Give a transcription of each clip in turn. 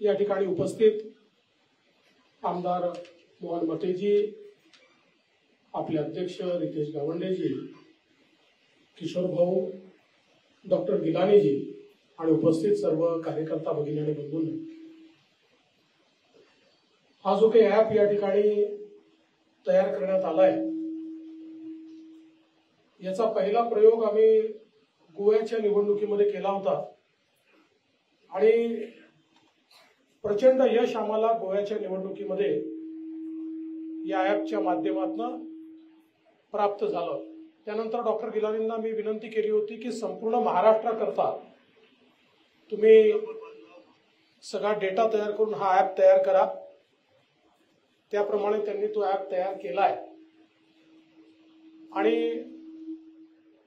या ठिकाणी उपस्थित आमदार मोहन मतेजी आपले अध्यक्ष रितेश गावंडेजी किशोर भाऊ डॉक्टर गिलानीजी आणि उपस्थित सर्व कार्यकर्ता भगिनी आणि बंधूंनी. हा जो काही ऍप या ठिकाणी तयार करण्यात आलाय याचा पहिला प्रयोग आम्ही गोव्याच्या निवडणुकीमध्ये केला होता. आणि प्रचंड यश आम्हाला गोव्याच्या निवडणुकीमध्ये या ऍपच्या माध्यमातून प्राप्त झालं. त्यानंतर डॉक्टर गिलानींना मी विनंती केली होती की संपूर्ण महाराष्ट्राकरता तुम्ही सगळा डेटा तयार करून हा ऍप तयार करा. त्याप्रमाणे त्यांनी तो ऍप तयार केलाय. आणि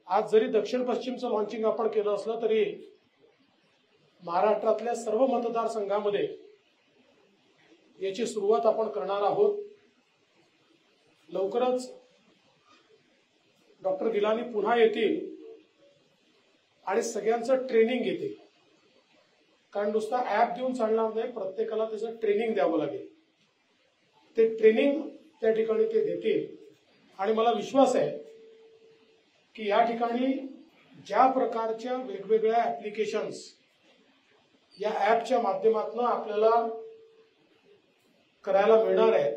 आज जरी दक्षिण पश्चिमचं लॉन्चिंग आपण केलं असलं तरी महाराष्ट्रातल्या सर्व मतदारसंघामध्ये याची सुरुवात आपण करणार आहोत. लवकरच डॉक्टर गिलानी पुन्हा येतील आणि सगळ्यांचं ट्रेनिंग घेतील. कारण नुसता ऍप देऊन चालणार नाही प्रत्येकाला त्याचं ट्रेनिंग द्यावं लागेल. ते ट्रेनिंग त्या ठिकाणी ते देतील. आणि मला विश्वास आहे की या ठिकाणी ज्या प्रकारच्या वेगवेगळ्या ऍप्लिकेशन्स या ऍपच्या माध्यमातून आपल्याला करायला मिळणार आहे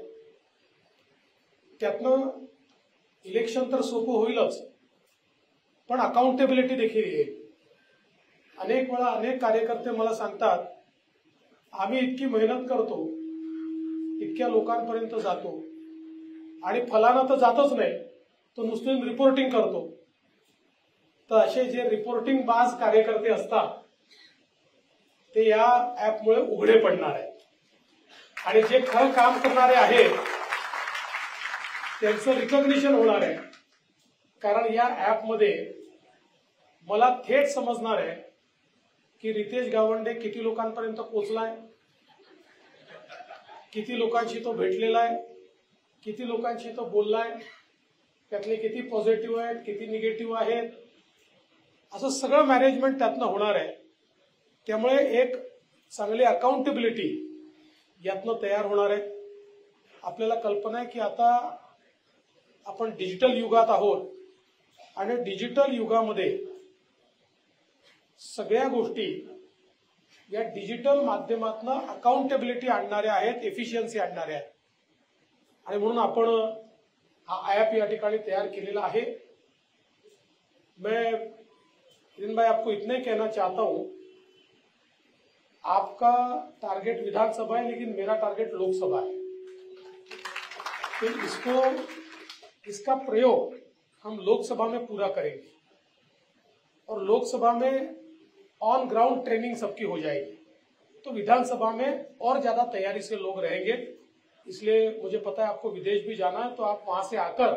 त्यातनं इलेक्शन तर सोपं होईलच. पण अकाउंटेबिलिटी देखील येईल. अनेक वेळा अनेक कार्यकर्ते मला सांगतात आम्ही इतकी मेहनत करतो इतक्या लोकांपर्यंत जातो आणि फलाना तर जातच नाही तो नुसतं रिपोर्टिंग करतो. तर असे जे रिपोर्टिंग बाज कार्यकर्ते असतात ते या ऍपमुळे उघडे पडणार आहे आणि जे खरं काम करणारे आहेत त्यांचं रिकॉग्निशन होणार आहे. कारण या ऍपमध्ये मला थेट समजणार आहे की रितेश गावंडे किती लोकांपर्यंत पोचलाय किती लोकांशी तो भेटलेला आहे किती लोकांशी तो बोललाय त्यातले किती पॉझिटिव्ह आहेत किती निगेटिव्ह आहेत. असं सगळं मॅनेजमेंट त्यातनं होणार आहे. त्यामुळे एक चांगली अकाउंटेबिलिटी यातनं तयार होणार आहे. आपल्याला कल्पना आहे की आता आपण डिजिटल युगात आहोत आणि डिजिटल युगामध्ये सगळ्या गोष्टी या डिजिटल माध्यमातून अकाउंटेबिलिटी आणणाऱ्या आहेत एफिशियन्सी आणणाऱ्या आहेत. आणि म्हणून आपण हा ऍप या ठिकाणी तयार केलेला आहे. मैं हिरेन भाई आपको इतने कहना चाहता हूं आपका टारगेट विधानसभा है, लेकिन मेरा टारगेट लोकसभा है। तो इसको, इसका प्रयोग हम लोकसभा में पूरा करेंगे। और लोकसभा में ऑन ग्राउंड ट्रेनिंग सबकी हो जाएगी। तो विधानसभा में और ज़्यादा तैयारी से लोग रहेंगे। इसलिए मुझे पता है आपको विदेश भी जाना है तो आप वहाँ से आकर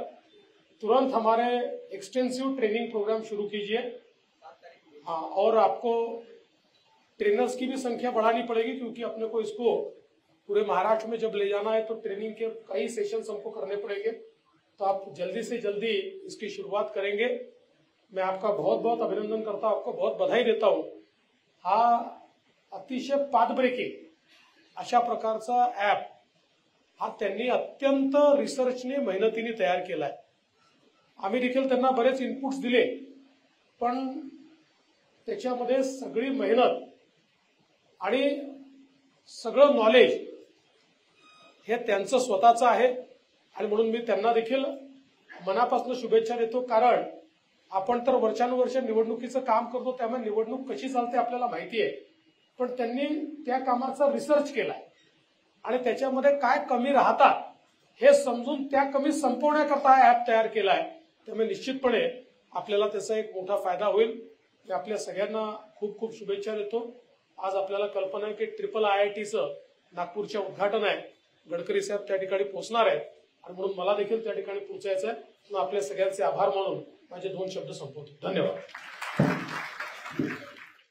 तुरंत हमारे एक्सटेंसिव ट्रेनिंग प्रोग्राम शुरू कीजिए। हाँ और आपको ट्रेनर्स की भी संख्या बढ़ानी पड़ेगी क्योंकि अपने को इसको पूरे महाराष्ट्र में जब ले जाना है तो ट्रेनिंग के कई सेशन हमको करने पड़ेंगे। तो आप जल्दी से जल्दी इसकी शुरुआत करेंगे। मैं आपका बहुत बहुत अभिनंदन करता हूं आपको बहुत बधाई देता हूं। हा अतिशय पादब्रेकिंग अशा प्रकारचा ऍप हा त्यांनी अत्यंत रिसर्चने मेहनतीने तयार केलाय. आम्ही देखील त्यांना बरेच इनपुट्स दिले पण त्याच्यामध्ये सगळी मेहनत आणि सगळं नॉलेज हे त्यांचं स्वतःचं आहे. आणि म्हणून मी त्यांना देखील मनापासून शुभेच्छा देतो. कारण आपण तर वर्षानुवर्ष निवडणुकीचं काम करतो त्यामुळे निवडणूक कशी चालते आपल्याला माहिती आहे. पण त्यांनी त्या कामाचा रिसर्च केलाय. आणि त्याच्यामध्ये काय कमी राहतात हे समजून त्या कमी संपवण्याकरता हा ऍप तयार केलाय. त्यामुळे निश्चितपणे आपल्याला त्याचा एक मोठा फायदा होईल. मी आपल्या सगळ्यांना खूप खूप शुभेच्छा देतो. आज आपल्याला कल्पना आहे की ट्रिपल आय आय टीचं नागपूरच्या उद्घाटन आहे. गडकरी साहेब त्या ठिकाणी पोहोचणार आहेत. आणि म्हणून मला देखील त्या ठिकाणी पोहोचायचं आहे आपल्या सगळ्यांचे आभार मानून माझे दोन शब्द संपवतो. धन्यवाद.